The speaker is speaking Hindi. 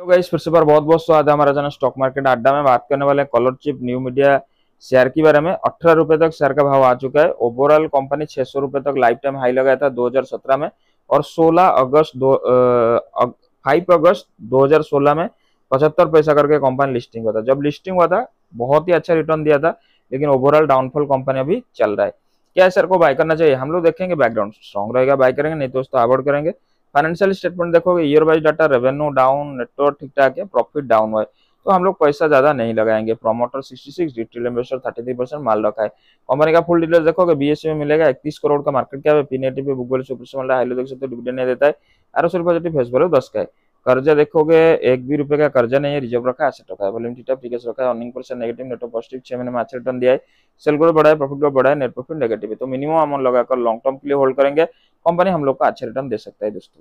तो गाइस फिर से बार बहुत बहुत स्वागत है हमारा चैनल स्टॉक मार्केट अड्डा में। बात करने वाले colour chip new media share के बारे में। अठारह रुपए तक शेयर का भाव आ चुका है। ओवरऑल कंपनी छह सौ रुपए तक लाइफ टाइम हाई लगाया था 2017 में और 16 अगस्त दो फाइव अगस्त 2016 में पचहत्तर पैसा करके कंपनी लिस्टिंग हुआ था। जब लिस्टिंग हुआ था, बहुत ही अच्छा रिटर्न दिया था, लेकिन ओवरऑल डाउनफॉल कंपनी अभी चल रहा है। क्या सर को बाय करना चाहिए? हम लोग देखेंगे बैकग्राउंड स्ट्रॉन्ग रहेगा बाय करेंगे, नहीं तो उसको अवॉइड करेंगे। फाइनेंशियल स्टेटमेंट देखोगे year wise data revenue down network ठीक ठाक है प्रॉफिट डाउन हुआ है। तो हम लोग पैसा ज़्यादा नहीं लगाएँगे। प्रोमोटर 66 रिटेल इन्वेस्टर 33 परसेंट माल रखा है। कंपनी का फुल डिटेल्स देखोगे बीएससी में मिलेगा 31 करोड़ का मार्केट क्या है। पी नेटिव पे गूगल सुपर देख सकते डिविडेंड नहीं देता है। R S positive face value दस का है। कर्जा देखोगे, एक भी रुपए का कर्जा नहीं है। रिज़र्व रखा है एसेट रखा है। वॉल्यूम थीटा फ्रीकेस रखा है। Earning percent negative net positive छह महीने में अच्छा रिटर्न दिया है। सेल ग्रोथ बढ़ा है प्रॉफिट ग्रोथ बढ़ा है नेट प्रॉफिट नेगेटिव है। तो मिनिमम अमाउंट लगाकर लॉन्ग टर्म के लिए होल्ड करेंगे। कंपनी हम लोग को अच्छा रिटर्न दे सकता है, दोस्तों।